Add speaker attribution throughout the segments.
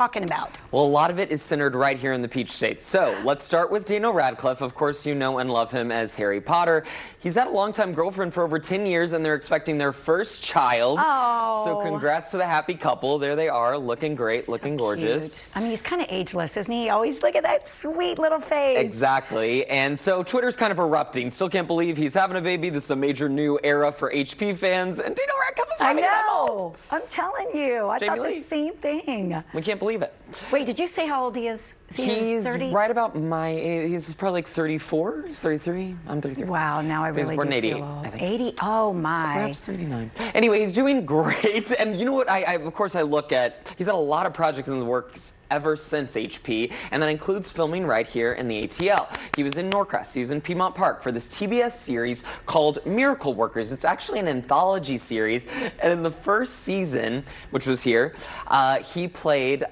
Speaker 1: talking about?
Speaker 2: Well, a lot of it is centered right here in the Peach State. So let's start with Daniel Radcliffe. Of course, you know and love him as Harry Potter. He's had a longtime girlfriend for over 10 years, and they're expecting their first child.
Speaker 1: Oh.
Speaker 2: So congrats to the happy couple. There they are, looking great, looking gorgeous.
Speaker 1: Cute. I mean, he's kind of ageless, isn't he? Always look at that sweet little face.
Speaker 2: Exactly. And so Twitter's kind of erupting. Still can't believe he's having a baby. This is a major new era for HP fans. And Daniel Radcliffe is
Speaker 1: I
Speaker 2: having a
Speaker 1: know. I'm telling you. I
Speaker 2: Jamie
Speaker 1: thought
Speaker 2: Lee.
Speaker 1: the same thing.
Speaker 2: We can't believe it.
Speaker 1: Wait, did you say how old he is? Is he
Speaker 2: He's
Speaker 1: 30?
Speaker 2: right about my age. He's probably like 34. He's 33. I'm 33.
Speaker 1: Wow, now I
Speaker 2: He's
Speaker 1: really
Speaker 2: born
Speaker 1: do
Speaker 2: in 88,
Speaker 1: feel old. 80. Oh my.
Speaker 2: Perhaps 39. Anyway, he's doing great. And you know what? I, I of course I look at. He's had a lot of projects in the works ever since HP, and that includes filming right here in the ATL. He was in Norcross. He was in Piedmont Park for this TBS series called Miracle Workers. It's actually an anthology series, and in the first season, which was here, uh, he played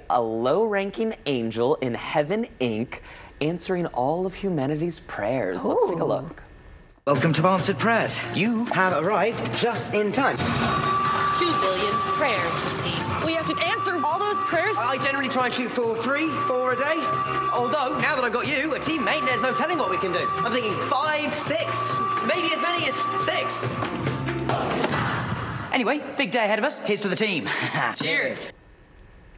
Speaker 2: a low-ranking angel in Heaven Inc., answering all of humanity's prayers. Let's take a look.
Speaker 3: Welcome to Answered Prayers. You have arrived just in time.
Speaker 4: Two billion prayers received.
Speaker 5: We have to answer all those prayers.
Speaker 3: I generally try and shoot for three, four a day. Although, now that I've got you, a teammate, there's no telling what we can do. I'm thinking five, six, maybe as many as six. Anyway, big day ahead of us. Here's to the team.
Speaker 5: Cheers.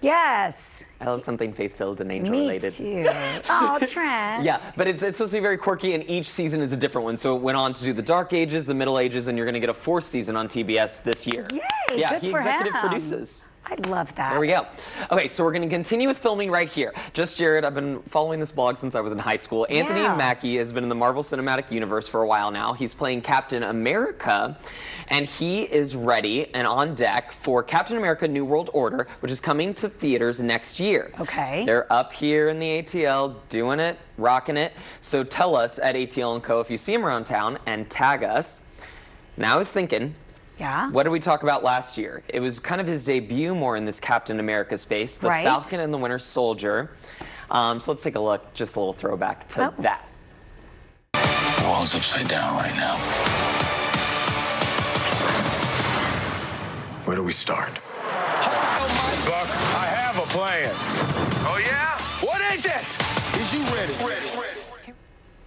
Speaker 1: Yes.
Speaker 2: I love something faith-filled and angel
Speaker 1: Me
Speaker 2: related.
Speaker 1: too. oh, Trent.
Speaker 2: Yeah, but it's, it's supposed to be very quirky, and each season is a different one. So it went on to do the Dark Ages, the Middle Ages, and you're going to get a fourth season on TBS this year.
Speaker 1: Yay,
Speaker 2: Yeah, he executive
Speaker 1: him.
Speaker 2: produces.
Speaker 1: I love that.
Speaker 2: There we go. Okay, so we're going to continue with filming right here. Just Jared, I've been following this blog since I was in high school. Anthony
Speaker 1: Yeah.
Speaker 2: Mackie has been in the Marvel Cinematic Universe for a while now. He's playing Captain America, and he is ready and on deck for Captain America New World Order, which is coming to theaters next year.
Speaker 1: Okay.
Speaker 2: They're up here in the ATL doing it, rocking it. So tell us at ATL & Co. if you see him around town and tag us. Now I was thinking,
Speaker 1: Yeah.
Speaker 2: what did we talk about last year? It was kind of his debut more in this Captain America space, the
Speaker 1: Right.
Speaker 2: Falcon and the Winter Soldier. Um, so let's take a look, just a little throwback to
Speaker 1: Oh.
Speaker 2: that.
Speaker 6: The world's upside down right now. Where do we start?
Speaker 7: Buck, I have a plan.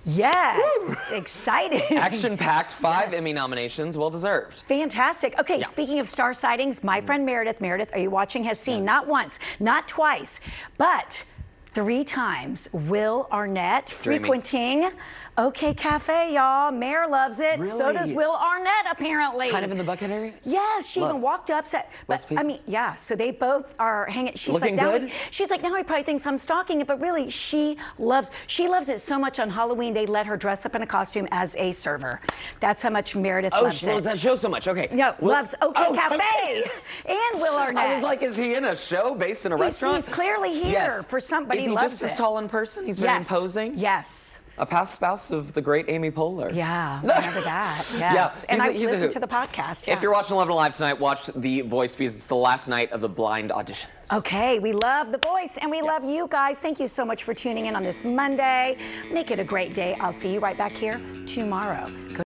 Speaker 1: Yes. Exciting.
Speaker 2: Action-packed, five
Speaker 1: Yes.
Speaker 2: Emmy nominations, well deserved.
Speaker 1: Fantastic. Okay,
Speaker 2: Yeah.
Speaker 1: speaking of star sightings, my mm-hmm. friend Meredith, Meredith, are you watching, has seen not once, not twice, but three times Will Arnett
Speaker 2: Dreamy.
Speaker 1: frequenting OK Cafe, y'all. Mayor loves it. So does Will Arnett, apparently.
Speaker 2: Kind of in the Buckhead area?
Speaker 1: Yes, she
Speaker 2: Love.
Speaker 1: even walked up. Said, but I mean, yeah. So they both are hanging. She's
Speaker 2: Looking
Speaker 1: like, now
Speaker 2: good?
Speaker 1: he- she's like, now he probably thinks I'm stalking it, but really, she loves. She loves it so much. On Halloween, they let her dress up in a costume as a server. That's how much Meredith
Speaker 2: Oh,
Speaker 1: loves
Speaker 2: she
Speaker 1: it.
Speaker 2: loves that show so much. Okay.
Speaker 1: No,
Speaker 2: Will-
Speaker 1: loves OK
Speaker 2: Oh,
Speaker 1: Cafe
Speaker 2: okay.
Speaker 1: and Will Arnett.
Speaker 2: I was like, is he in a show based in a
Speaker 1: He's-
Speaker 2: restaurant?
Speaker 1: he's clearly here
Speaker 2: Yes.
Speaker 1: for somebody
Speaker 2: Is he
Speaker 1: loves
Speaker 2: just as tall in person? He's very
Speaker 1: yes.
Speaker 2: imposing.
Speaker 1: Yes.
Speaker 2: A past spouse of the great Amy Poehler.
Speaker 1: Yeah. Remember that? Yes.
Speaker 2: Yeah,
Speaker 1: and
Speaker 2: he's
Speaker 1: I
Speaker 2: a-
Speaker 1: listened to the podcast. Yeah.
Speaker 2: If you're watching 11 Alive tonight, watch The Voice because it's the last night of the blind auditions.
Speaker 1: Okay, we love the voice and we love you guys. Thank you so much for tuning in on this Monday. Make it a great day. I'll see you right back here tomorrow. Go